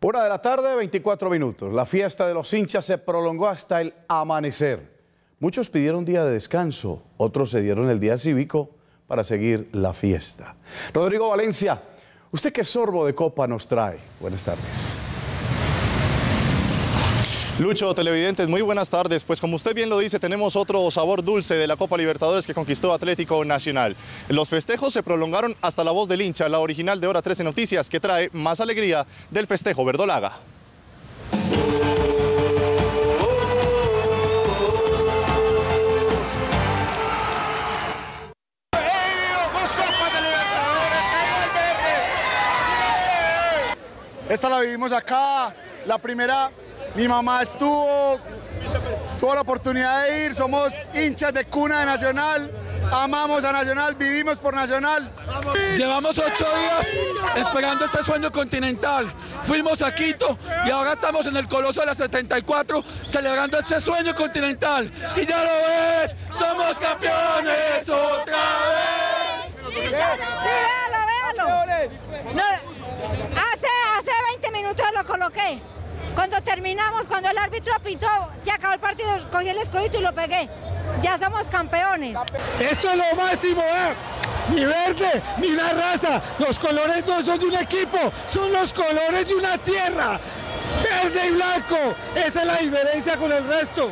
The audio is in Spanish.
Una de la tarde, 24 minutos. La fiesta de los hinchas se prolongó hasta el amanecer. Muchos pidieron día de descanso, otros se dieron el día cívico para seguir la fiesta. Rodrigo Valencia, ¿usted qué sorbo de copa nos trae? Buenas tardes. Lucho, televidentes, muy buenas tardes. Pues como usted bien lo dice, tenemos otro sabor dulce de la Copa Libertadores que conquistó Atlético Nacional. Los festejos se prolongaron hasta la voz del hincha, la original de Hora 13 Noticias, que trae más alegría del festejo verdolaga. Esta la vivimos acá, la primera, mi mamá estuvo, tuvo la oportunidad de ir, somos hinchas de cuna de Nacional, amamos a Nacional, vivimos por Nacional. Llevamos ocho días esperando este sueño continental. Fuimos a Quito y ahora estamos en el Coloso de la 74 celebrando este sueño continental. Y ya lo ves, somos campeones otra vez. Sí, véalo, véalo. No, hace, hace 20 minutos lo coloqué. Cuando terminamos, cuando el árbitro pitó, se acabó el partido, cogí el escudito y lo pegué. Ya somos campeones. Esto es lo máximo, ¿eh? Ni verde, ni una raza. Los colores no son de un equipo, son los colores de una tierra. Verde y blanco. Esa es la diferencia con el resto.